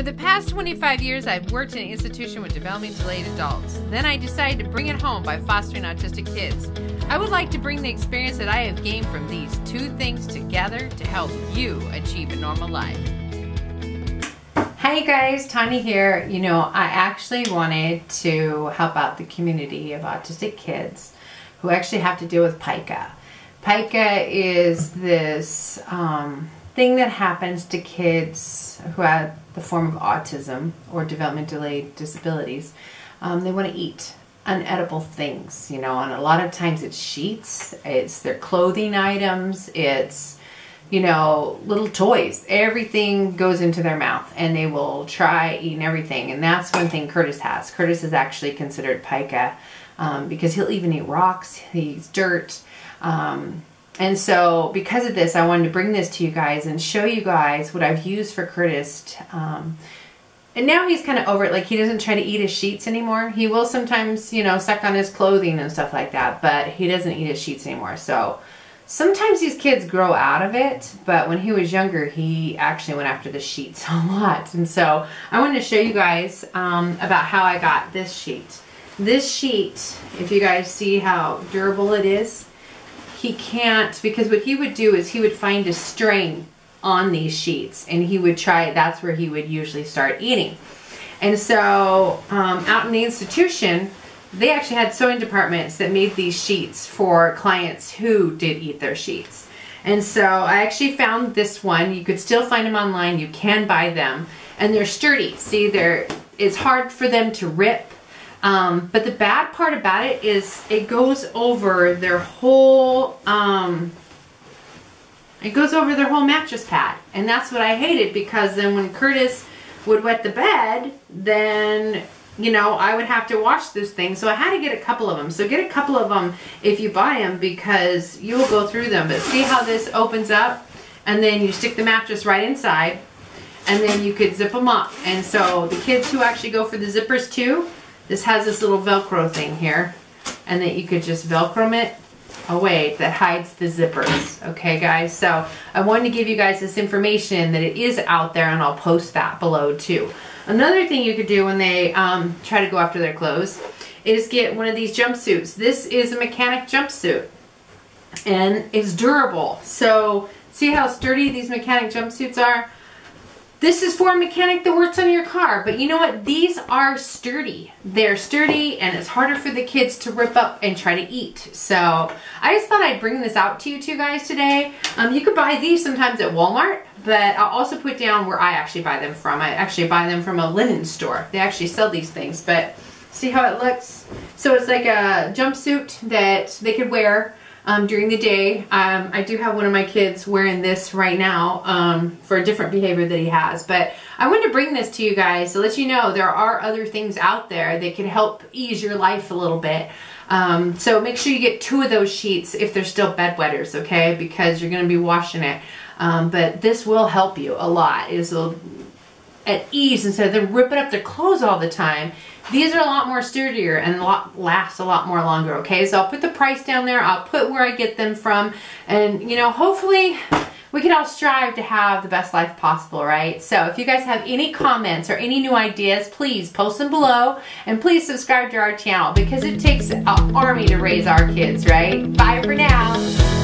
For the past 25 years, I've worked in an institution with developmentally delayed adults. Then I decided to bring it home by fostering autistic kids. I would like to bring the experience that I have gained from these two things together to help you achieve a normal life. Hi guys, Tanya here. You know, I actually wanted to help out the community of autistic kids who actually have to deal with pica. Pica is this um, thing that happens to kids who have the form of autism or development delayed disabilities. Um, they want to eat unedible things, you know, and a lot of times it's sheets, it's their clothing items, it's, you know, little toys. Everything goes into their mouth and they will try eating everything. And that's one thing Curtis has. Curtis is actually considered pica um, because he'll even eat rocks, he eats dirt. Um, and so because of this, I wanted to bring this to you guys and show you guys what I've used for Curtis. Um, and now he's kind of over it. Like he doesn't try to eat his sheets anymore. He will sometimes, you know, suck on his clothing and stuff like that, but he doesn't eat his sheets anymore. So sometimes these kids grow out of it, but when he was younger, he actually went after the sheets a lot. And so I wanted to show you guys um, about how I got this sheet. This sheet, if you guys see how durable it is, he can't because what he would do is he would find a string on these sheets and he would try that's where he would usually start eating. And so um, out in the institution they actually had sewing departments that made these sheets for clients who did eat their sheets. And so I actually found this one. You could still find them online. You can buy them. And they're sturdy. See they're it's hard for them to rip um, but the bad part about it is it goes over their whole, um, it goes over their whole mattress pad. And that's what I hated because then when Curtis would wet the bed, then, you know, I would have to wash this thing. So I had to get a couple of them. So get a couple of them if you buy them because you will go through them. But see how this opens up? And then you stick the mattress right inside and then you could zip them up. And so the kids who actually go for the zippers too, this has this little Velcro thing here and that you could just Velcro it away that hides the zippers. Okay, guys? So I wanted to give you guys this information that it is out there and I'll post that below too. Another thing you could do when they um, try to go after their clothes is get one of these jumpsuits. This is a mechanic jumpsuit and it's durable. So see how sturdy these mechanic jumpsuits are? This is for a mechanic that works on your car, but you know what? These are sturdy. They're sturdy and it's harder for the kids to rip up and try to eat. So I just thought I'd bring this out to you two guys today. Um, you could buy these sometimes at Walmart, but I'll also put down where I actually buy them from. I actually buy them from a linen store. They actually sell these things, but see how it looks? So it's like a jumpsuit that they could wear um, during the day. Um, I do have one of my kids wearing this right now um, for a different behavior that he has. But I wanted to bring this to you guys to let you know there are other things out there that can help ease your life a little bit. Um, so make sure you get two of those sheets if they're still bedwetters, okay? Because you're going to be washing it. Um, but this will help you a lot. It'll at ease instead of them ripping up their clothes all the time. These are a lot more sturdier and a lot, last a lot more longer, okay? So I'll put the price down there. I'll put where I get them from. And, you know, hopefully we can all strive to have the best life possible, right? So if you guys have any comments or any new ideas, please post them below. And please subscribe to our channel because it takes an army to raise our kids, right? Bye for now.